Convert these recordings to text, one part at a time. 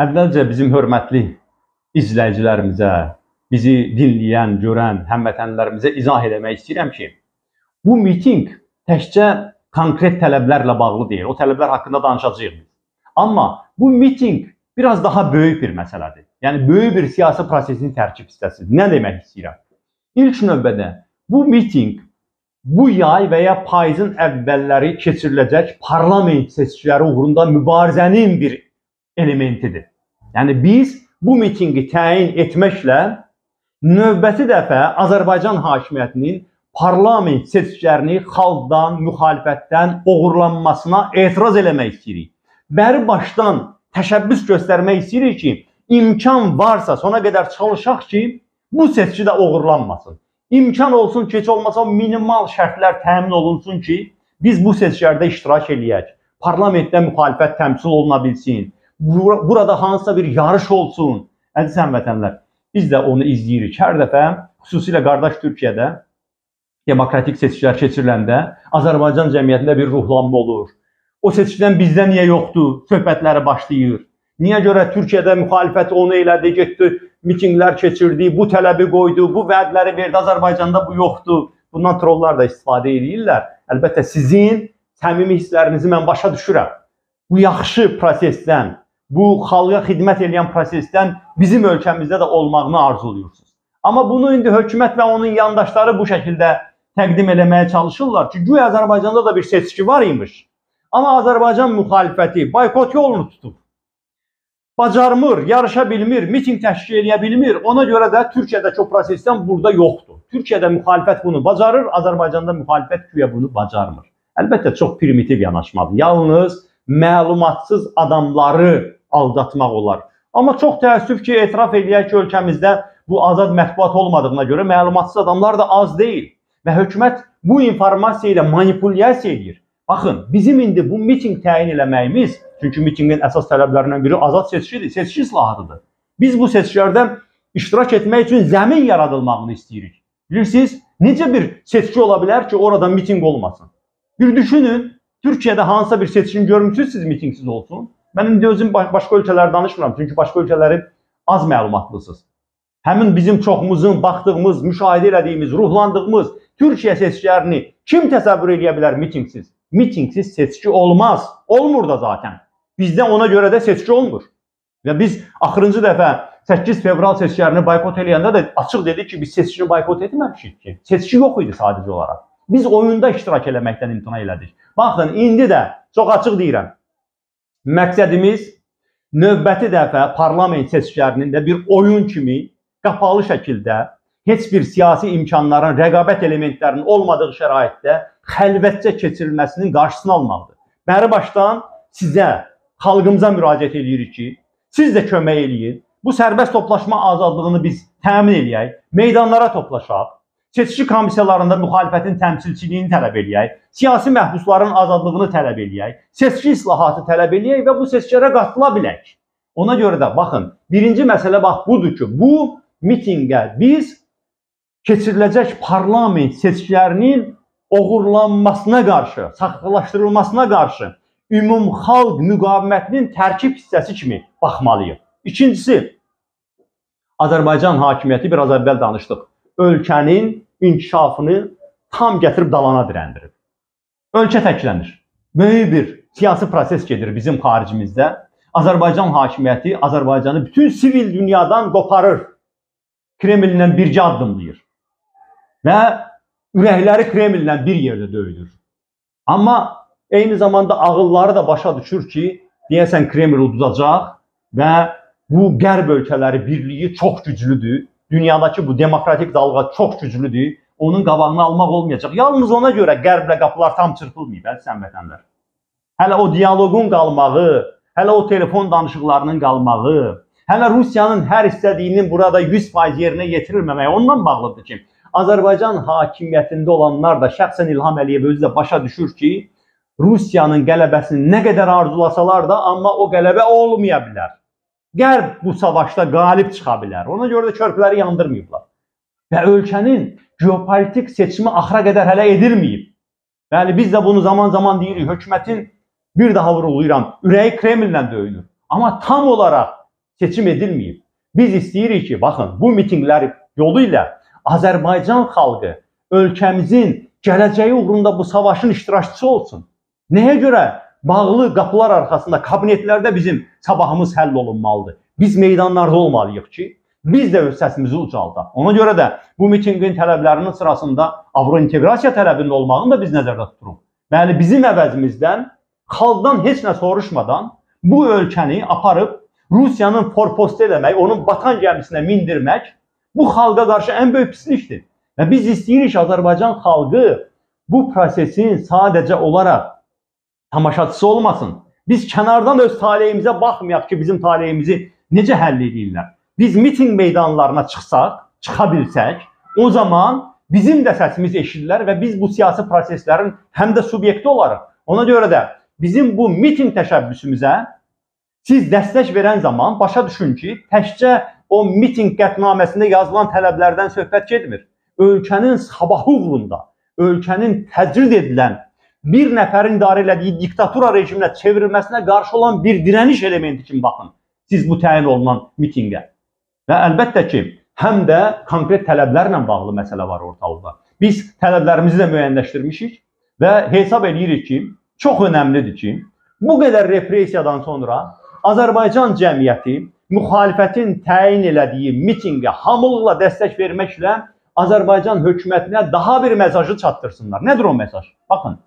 Əvvəlcə bizim hörmətli izləyicilərimizə, bizi dinləyən, görən həmvətənlərimizə izah eləmək istəyirəm ki, bu mitinq təkcə konkret tələblərlə bağlı deyil. O tələblər haqqında danışacağıq biz. Amma bu mitinq biraz daha böyük bir məsələdir. Yəni böyük bir siyasi prosesin tərkib hissəsidir. Nə demək istəyirəm? İlk növbədə bu mitinq bu yay və ya payızın əvvəlləri keçiriləcək parlament seçkiləri uğrunda mübarizənin bir elementidir. Yəni biz bu mitinqi təyin etməklə növbəti dəfə Azərbaycan hakimiyyətinin parlament seçkilərini xalqdan, müxalifətdən oğurlanmasına etiraz eləmək istəyirik. Bəri başdan təşəbbüs göstərmək istəyirik ki, imkan varsa sona qədər çalışaq ki, bu seçki də oğurlanmasın. İmkan olsun ki, heç olmasa minimal şərtlər təmin olunsun ki, biz bu seçkilərdə iştirak eləyək. Parlamentdə müxalifət təmsil oluna bilsin. Burada hansısa bir yarış olsun. Əziz həmvətənlər, biz də onu izləyirik. Hər dəfə, xüsusilə qardaş Türkiyədə demokratik seçkilər keçiriləndə Azərbaycan cəmiyyətində bir ruhlanma olur. O seçkidən bizdə niyə yoxdur? Söhbətləri başlayır. Niyə görə Türkiyədə müxalifət onu elədi, getdi, mitinqlər keçirdi, bu tələbi qoydu, bu vədləri verdi, Azərbaycanda bu yoxdur. Bundan trollar da istifadə edirlər. Əlbəttə sizin səmimi hisslərinizi mən başa düşürəm. Bu yaxşı prosesdən, bu xalqa xidmət edən prosesdən bizim ölkəmizdə də olmağını arzulayırsınız. Amma bunu indi hökumət və onun yandaşları bu şəkildə təqdim eləməyə çalışırlar ki, güya Azərbaycanda da bir seçki var imiş. Amma Azərbaycan müxalifəti boykot yolunu tutub bacarmır, yarışa bilmir, miting təşkil edə bilmir. Ona görə də Türkiyədəki o prosesdən burada yoxdur. Türkiyədə müxalifət bunu bacarır, Azərbaycanda müxalifət güya bunu bacarmır. Əlbəttə çox primitiv yanaşmadır. Yalnız məlumatsız adamları aldatmaq olar. Amma çox təəssüf ki, etiraf eləyək ki, ölkəmizdə bu azad mətbuat olmadığına görə məlumatsız adamlar da az deyil və hökumət bu informasiya ilə manipulyasiya edir. Baxın, bizim indi bu miting təyin eləməyimiz Çünki mitinqin əsas tələblərindən biri azad seçkidir, seçki islahatıdır. Biz bu seçkilərdə iştirak etmək üçün zəmin yaradılmağını istəyirik. Bilirsiniz, necə bir seçki ola bilər ki, orada mitinq olmasın? Bir düşünün, Türkiyədə hansısa bir seçkin görmüsünüz siz mitinqsiz olsun? Mən indi özüm başqa ölkələr danışmıram, çünki başqa ölkələri az məlumatlısınız. Həmin bizim çoxumuzun baxdığımız, müşahidə etdiyimiz, ruhlandığımız Türkiyə seçkilərini kim təsəvvür edə bilər mitinqsiz? Mitinqsiz seçki olmaz. Olmur da zaten. Bizdə ona görə də seçki olmur. Və biz axırıncı dəfə 8 fevral seçkilərini boykot eləyəndə də açıq dedik ki, biz seçkini boykot etməmişik ki. Seçki yox idi sadəcə olaraq. Biz oyunda iştirak eləməkdən imtina elədik. Baxın, indi də çox açıq deyirəm. Məqsədimiz növbəti dəfə parlament seçkilərinin də bir oyun kimi qapalı şəkildə heç bir siyasi imkanların, rəqabət elementlərinin olmadığı şəraitdə xəlvətcə keçirilməsinin qarşısını almaqdır. Bəri başdan sizə xalqımıza müraciət eləyirik ki, siz də kömək eləyin. Bu sərbəst toplaşma azadlığını biz təmin eləyək, meydanlara toplaşaq, seçki komissiyalarında müxalifətin təmsilçiliyini tələb eləyək, siyasi məhbusların azadlığını tələb eləyək, seçki islahatı tələb eləyək və bu seçkilərə qatıla bilək. Ona görə də baxın, birinci məsələ bax budur ki, bu mitinqə biz keçiriləcək parlament seçkilərinin oğurlanmasına qarşı, saxtalaşdırılmasına qarşı ümumxalq müqavimətinin tərkib hissəsi kimi baxmalıyıq. İkincisi, Azərbaycan hakimiyyəti biraz əvvəl danışdıq. Ölkənin inkişafını tam gətirib dalana dirəndirib. Ölkə təklənir. Böyük bir siyasi proses gedir bizim xaricimizdə. Azərbaycan hakimiyyəti Azərbaycanı bütün sivil dünyadan qoparır. Kremllə birgə addımlayır. Və ürəkləri Kremllə bir yerdə döyülür. Amma Eyni zamanda ağılları da başa düşür ki, deyəsən Kreml udacaq və bu qərb ölkələri birliyi çox güclüdür. Dünyadakı bu demokratik dalğa çox güclüdür. Onun qabağını almaq olmayacaq. Yalnız ona görə qərblə qapılar tam çırpılmayıb, əziz həmvətənlər. Hələ o dialoqun qalmağı, hələ o telefon danışıqlarının qalmağı, hələ Rusiyanın hər istədiyinin burada 100% yerinə yetirilməməyi ondan bağlıdır ki, Azərbaycan hakimiyyətində olanlar da şəxsən İlham Əliyev özü də başa düşür ki, Rusiyanın qələbəsini nə qədər arzulasalar da, amma o qələbə olmaya bilər. Qərb bu savaşda qalib çıxa bilər. Ona görə də körpüləri yandırmayıblar. Və ölkənin geopolitik seçimi axıra qədər hələ edilməyib. Bəli, biz də bunu zaman-zaman deyirik. Hökumətin bir daha vurğulayıram, ürəyi Kremllə döyünür. Amma tam olaraq seçim edilməyib. Biz istəyirik ki, baxın, bu mitinqlər yolu ilə Azərbaycan xalqı ölkəmizin gələcəyi uğrunda bu savaşın iştirakçısı olsun. Nəyə görə bağlı qapılar arxasında kabinetlərdə bizim sabahımız həll olunmalıdır? Biz meydanlarda olmalıyıq ki, biz də öz səsimizi ucaldaq. Ona görə də bu mitinqin tələblərinin sırasında avrointeqrasiya tələbinin olmağını da biz nəzərdə tuturuq. Bəli, bizim əvəzimizdən xalqdan heç nə soruşmadan bu ölkəni aparıb Rusiyanın forpostu eləmək, onun batan gəmisinə mindirmək bu xalqa qarşı ən böyük pislikdir. Və biz istəyirik Azərbaycan xalqı bu prosesin sadəcə olaraq tamaşaçısı olmasın. Biz kənardan öz taleyimizə baxmayaq ki, bizim taleyimizi necə həll edirlər. Biz miting meydanlarına çıxsaq, çıxa bilsək, o zaman bizim də səsimiz eşidilər və biz bu siyasi proseslərin həm də subyekti olarıq. Ona görə də bizim bu miting təşəbbüsümüzə siz dəstək verən zaman başa düşün ki, təkcə o miting qətnaməsində yazılan tələblərdən söhbət getmir. Ölkənin sabahı uğrunda, ölkənin təcrid edilən bir nəfərin idarə elədiyi diktatura rejiminə çevrilməsinə qarşı olan bir dirəniş elementi kimi baxın. Siz bu təyin olunan mitinqə. Və əlbəttə ki, həm də konkret tələblərlə bağlı məsələ var ortalıqda. Biz tələblərimizi də müəyyənləşdirmişik və hesab edirik ki, çox önəmlidir ki, bu qədər repressiyadan sonra Azərbaycan cəmiyyəti müxalifətin təyin elədiyi mitinqə hamılıqla dəstək verməklə Azərbaycan hökumətinə daha bir mesajı çatdırsınlar. Nədir o mesaj? Baxın,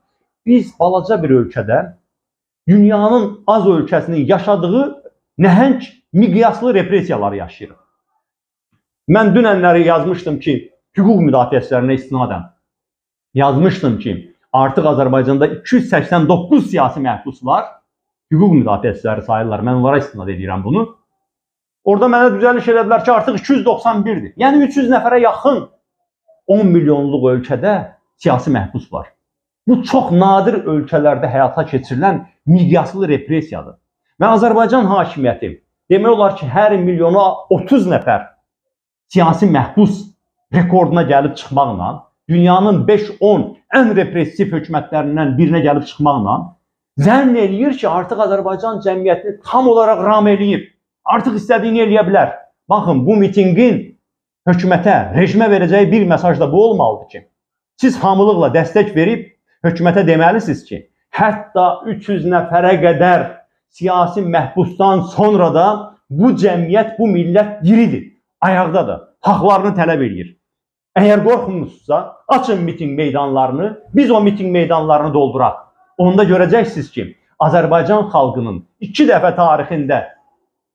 biz balaca bir ölkədə dünyanın az ölkəsinin yaşadığı nəhəng miqyaslı repressiyaları yaşayırıq. Mən dünənləri yazmışdım ki, hüquq müdafiəçilərinə istinadən yazmışdım ki, artıq Azərbaycanda 289 siyasi məhbus var. Hüquq müdafiəçiləri sayırlar. Mən onlara istinad edirəm bunu. Orada mənə düzəliş elədilər ki, artıq 291-dir. Yəni 300 nəfərə yaxın 10 milyonluq ölkədə siyasi məhbus var. Bu çox nadir ölkələrdə həyata keçirilən miqyaslı repressiyadır. Və Azərbaycan hakimiyyəti demək olar ki, hər milyona 30 nəfər siyasi məhbus rekorduna gəlib çıxmaqla, dünyanın 5-10 ən repressiv hökumətlərindən birinə gəlib çıxmaqla zənn eləyir ki, artıq Azərbaycan cəmiyyətini tam olaraq ram eləyib. Artıq istədiyini eləyə bilər. Baxın, bu mitinqin hökumətə, rejimə verəcəyi bir mesaj da bu olmalıdır ki, siz hamılıqla dəstək verib hökumətə deməlisiniz ki, hətta 300 nəfərə qədər siyasi məhbusdan sonra da bu cəmiyyət, bu millət diridir ayaqdadır, haqlarını tələb edir. Əgər qorxmusunuzsa, açın miting meydanlarını, biz o miting meydanlarını dolduraq. Onda görəcəksiniz ki, Azərbaycan xalqının iki dəfə tarixində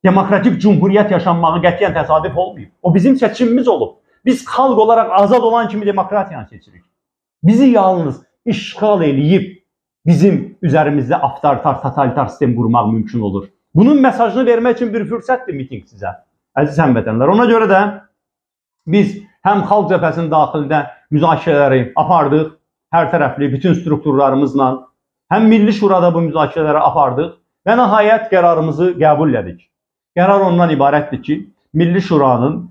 demokratik cümhuriyyət yaşanmağı qətiyyən təsadüf olmayıb. O bizim seçimimiz olub. Biz xalq olaraq azad olan kimi demokratiyanı seçirik. Bizi yalnız işğal eləyib bizim üzərimizdə avtoritar, totalitar sistem qurmaq mümkün olur. Bunun mesajını vermək üçün bir fürsətdir miting sizə əziz həmvətənlər. Ona görə də biz həm xalq cəbhəsinin daxilində müzakirələri apardıq, hər tərəfli bütün strukturlarımızla, həm Milli Şurada bu müzakirələri apardıq və nəhayət qərarımızı qəbul etdik. Qərar ondan ibarətdir ki, Milli Şuranın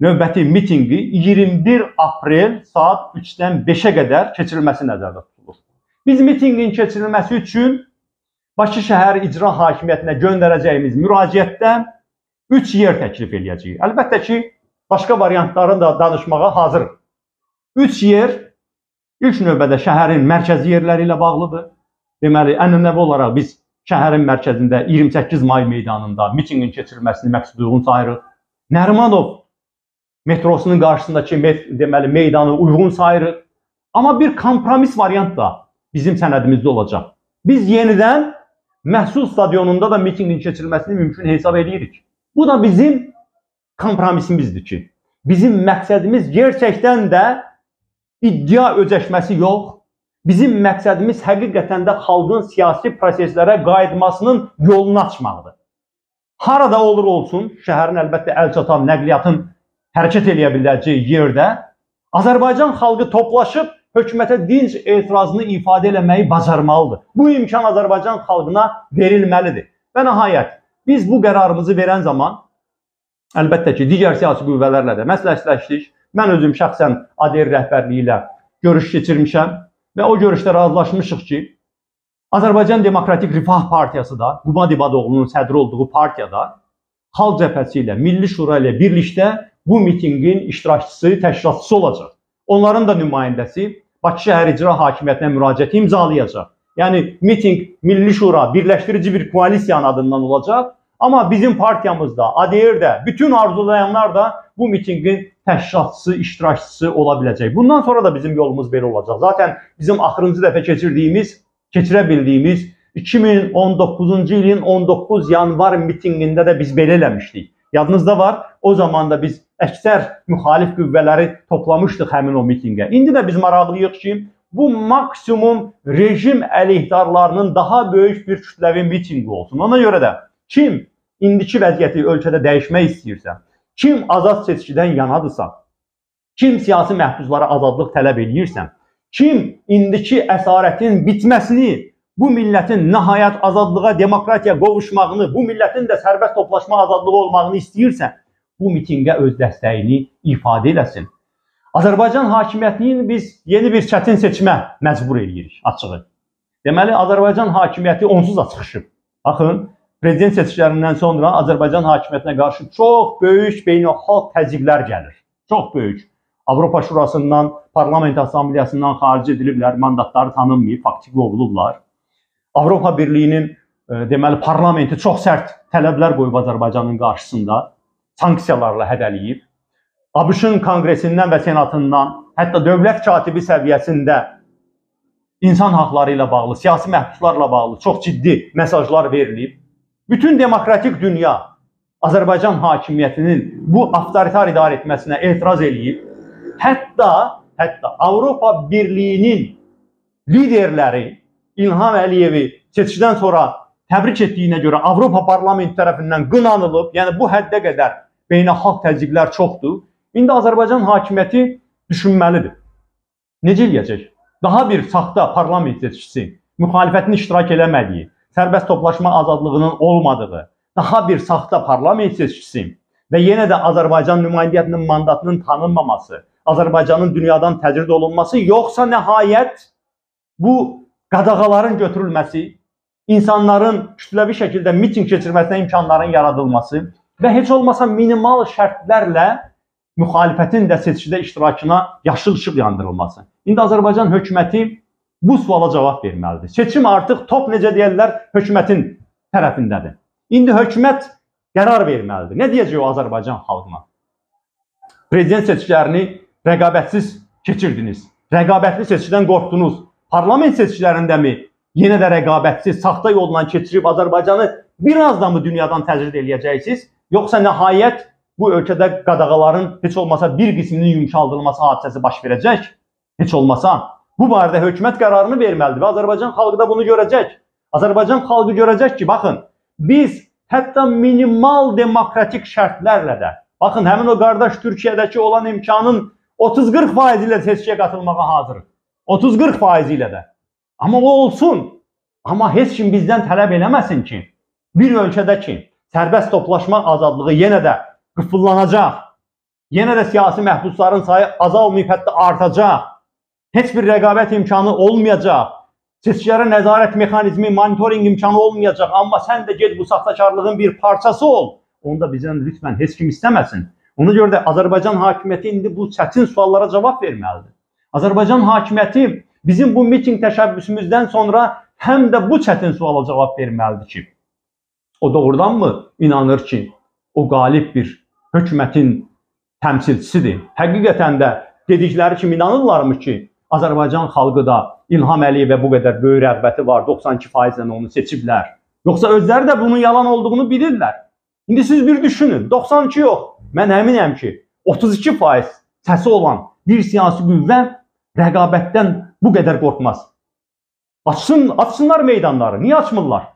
növbəti mitinqi 21 aprel saat 3-dən 5-ə qədər keçirilməsi nəzərdə tutulur. Biz mitinqin keçirilməsi üçün Bakı şəhər icra hakimiyyətinə göndərəcəyimiz müraciətdə 3 yer təklif eləyəcəyik. Əlbəttə ki, başqa variantları da danışmağa hazırıq. 3 yer ilk növbədə şəhərin mərkəzi yerləri ilə bağlıdır. Deməli, ənənəvi olaraq biz şəhərin mərkəzində 28 may meydanında mitinqin keçirilməsini məqsuduyğun sayırıq. Nərimanov metrosunun qarşısındakı deməli meydanı uyğun sayırıq. Amma bir kompromis variant da bizim sənədimizdə olacaq. Biz yenidən Məhsul stadionunda da mitinqin keçirilməsini mümkün hesab edirik. Bu da bizim kompromisimizdir ki, bizim məqsədimiz gerçəkdən də iddia öcəşməsi yox, bizim məqsədimiz həqiqətən də xalqın siyasi proseslərə qayıtmasının yolunu açmaqdır. Harada olur olsun, şəhərin əlbəttə əl çatan nəqliyyatın hərəkət eləyə biləcəyi yerdə Azərbaycan xalqı toplaşıb hökumətə dinc etirazını ifadə eləməyi bacarmalıdır. Bu imkan Azərbaycan xalqına verilməlidir. Və nəhayət Biz bu qərarımızı verən zaman əlbəttə ki, digər siyasi qüvvələrlə də məsləhətləşdik. Mən özüm şəxsən ADR rəhbərliyi ilə görüş keçirmişəm və o görüşdə razılaşmışıq ki, Azərbaycan Demokratik Rifah Partiyası da Qubad İbadoğlu'nun sədri olduğu partiyada Xalq Cəbhəsi ilə, Milli Şura ilə birlikdə bu mitinqin iştirakçısı, təşkilatçısı olacaq. Onların da nümayəndəsi Bakı şəhər icra hakimiyyətinə müraciət imzalayacaq. Yəni mitinq Milli Şura birləşdirici bir koalisiyanın adından olacaq. Amma bizim partiyamızda, ADR də, bütün arzulayanlar da bu mitinqin təşkilatçısı, iştirakçısı ola biləcək. Bundan sonra da bizim yolumuz belə olacaq. Zaten bizim axırıncı dəfə keçirdiyimiz, keçirə bildiyimiz 2019-cu ilin 19 yanvar mitinqində də biz belə eləmişdik. Yadınızda var? O zaman da biz əksər müxalif qüvvələri toplamışdıq həmin o mitinqə. İndi də biz maraqlıyıq ki, bu maksimum rejim əleyhdarlarının daha böyük bir kütləvi mitinqi olsun. Ona görə də kim indiki vəziyyəti ölkədə dəyişmək istəyirsə, kim azad seçkidən yanadırsa, kim siyasi məhbuslara azadlıq tələb edirsə, kim indiki əsarətin bitməsini, bu millətin nəhayət azadlığa, demokratiyaya qovuşmağını, bu millətin də sərbəst toplaşma azadlığı olmağını istəyirsə, bu mitinqə öz dəstəyini ifadə eləsin. Azərbaycan hakimiyyətini biz yeni bir çətin seçimə məcbur edirik açığı. Deməli Azərbaycan hakimiyyəti onsuz da çıxışıb. Baxın, prezident seçkilərindən sonra Azərbaycan hakimiyyətinə qarşı çox böyük beynəlxalq təzyiqlər gəlir. Çox böyük. Avropa Şurasından, Parlament Assambleyasından xaric ediliblər, mandatları tanınmayıb, faktiki qovulublar. Avropa Birliyinin e, deməli parlamenti çox sərt tələblər qoyub Azərbaycanın qarşısında, sanksiyalarla hədələyib. ABŞ-ın konqresindən və senatından, hətta dövlət katibi səviyyəsində insan haqları ilə bağlı, siyasi məhbuslarla bağlı çox ciddi mesajlar verilib. Bütün demokratik dünya Azərbaycan hakimiyyətinin bu avtoritar idarə etməsinə etiraz eləyib. Hətta hətta Avropa Birliyinin liderləri İlham Əliyevi seçkidən sonra təbrik etdiyinə görə Avropa Parlamenti tərəfindən qınanılıb. Yəni bu həddə qədər beynəlxalq təzyiqlər çoxdur. İndi Azərbaycan hakimiyyəti düşünməlidir. Necə eləyəcək? Daha bir saxta parlament seçkisi, müxalifətin iştirak eləmədiyi, sərbəst toplaşma azadlığının olmadığı, daha bir saxta parlament seçkisi və yenə də Azərbaycan nümayəndəliğinin mandatının tanınmaması, Azərbaycanın dünyadan təcrid olunması, yoxsa nəhayət bu qadağaların götürülməsi, insanların kütləvi şəkildə miting keçirməsinə imkanların yaradılması və heç olmasa minimal şərtlərlə müxalifətin də seçkidə iştirakına yaşıl işıq yandırılması. İndi Azərbaycan hökuməti bu suala cavab verməlidir. Seçim artıq top necə deyirlər, hökumətin tərəfindədir. İndi hökumət qərar verməlidir. Nə deyəcək o Azərbaycan xalqına? Prezident seçkilərini rəqabətsiz keçirdiniz. Rəqabətli seçkidən qorxdunuz. Parlament seçkilərindəmi yenə də rəqabətsiz, saxta yolla keçirib Azərbaycanı biraz da mı dünyadan təcrid eləyəcəksiniz? Yoxsa nəhayət bu ölkədə qadağaların heç olmasa bir qisminin yumşaldılması hadisəsi baş verəcək? Heç olmasa Bu barədə hökumət qərarını verməlidir və Azərbaycan xalqı da bunu görəcək. Azərbaycan xalqı görəcək ki, baxın, biz hətta minimal demokratik şərtlərlə də, baxın, həmin o qardaş Türkiyədəki olan imkanın 30-40% ilə seçkiyə qatılmağa hazırıq. 30-40% ilə də. Amma o olsun. Amma heç kim bizdən tələb eləməsin ki, bir ölkədə ki, sərbəst toplaşma azadlığı yenə də qıfıllanacaq. Yenə də siyasi məhbusların sayı azalmayıb, hətta artacaq heç bir rəqabət imkanı olmayacaq. Seçkilərə nəzarət mexanizmi, monitorinq imkanı olmayacaq. Amma sən də get bu saxtakarlığın bir parçası ol. Onda bizdən lütfən heç kim istəməsin. Ona görə də Azərbaycan hakimiyyəti indi bu çətin suallara cavab verməlidir. Azərbaycan hakimiyyəti bizim bu miting təşəbbüsümüzdən sonra həm də bu çətin suala cavab verməlidir ki, o doğrudanmı inanır ki, o qalib bir hökumətin təmsilçisidir? Həqiqətən də dedikləri kimi inanırlarmı ki, Azərbaycan xalqı da İlham Əliyevə bu qədər böyük rəğbəti var, 92%-lə onu seçiblər. Yoxsa özləri də bunun yalan olduğunu bilirlər. İndi siz bir düşünün, 92 yox. Mən əminəm ki, 32% səsi olan bir siyasi qüvvə rəqabətdən bu qədər qorxmaz. Açsın, açsınlar meydanları. Niyə açmırlar?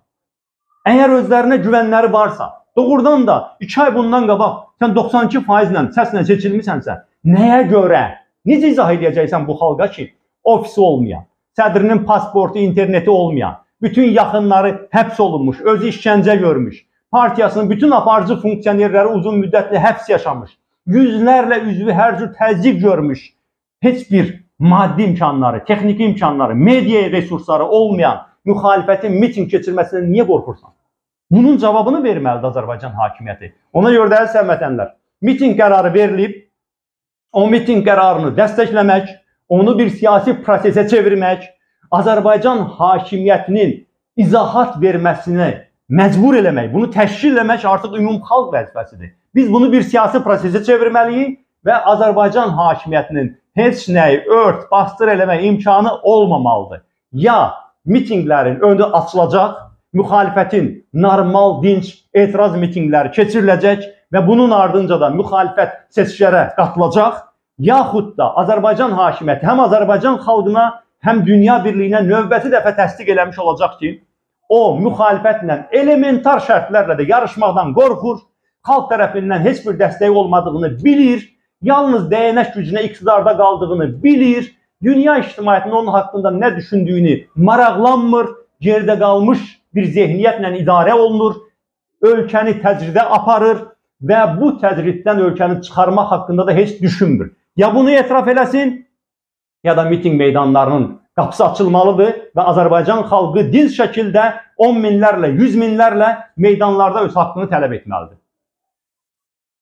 Əgər özlərinə güvənləri varsa, doğrudan da 2 ay bundan qabaq sən 92% ilə səslə seçilmisənsə, nəyə görə Necə izah edəcəksən bu xalqa ki, ofisi olmayan, sədrinin pasportu, interneti olmayan, bütün yaxınları həbs olunmuş, özü işgəncə görmüş, partiyasının bütün aparıcı funksionerləri uzun müddətli həbs yaşamış, yüzlərlə üzvü hər cür təzyiq görmüş, heç bir maddi imkanları, texniki imkanları, media resursları olmayan müxalifətin miting keçirməsindən niyə qorxursan? Bunun cavabını verməlidir Azərbaycan hakimiyyəti. Ona görə də əziz vətənlər, miting qərarı verilib, o miting qərarını dəstəkləmək, onu bir siyasi prosesə çevirmək, Azərbaycan hakimiyyətinin izahat verməsini məcbur eləmək, bunu təşkil eləmək artıq ümumxalq vəzifəsidir. Biz bunu bir siyasi prosesə çevirməliyik və Azərbaycan hakimiyyətinin heç nəyi ört, bastır eləmək imkanı olmamalıdır. Ya mitinqlərin önü açılacaq, müxalifətin normal, dinç etiraz mitinqləri keçiriləcək və bunun ardınca da müxalifət seçkilərə qatılacaq, yaxud da Azərbaycan hakimiyyəti həm Azərbaycan xalqına, həm dünya birliyinə növbəti dəfə təsdiq eləmiş olacaq ki, o müxalifətlə elementar şərtlərlə də yarışmaqdan qorxur, xalq tərəfindən heç bir dəstəyi olmadığını bilir, yalnız dəyənək gücünə iqtidarda qaldığını bilir, dünya ictimaiyyətinin onun haqqında nə düşündüyünü maraqlanmır, geridə qalmış bir zehniyyətlə idarə olunur, ölkəni təcridə aparır və bu təcriddən ölkəni çıxarmaq haqqında da heç düşünmür. Ya bunu etiraf eləsin, ya da miting meydanlarının qapısı açılmalıdır və Azərbaycan xalqı dinc şəkildə 10 minlərlə, 100 minlərlə meydanlarda öz haqqını tələb etməlidir.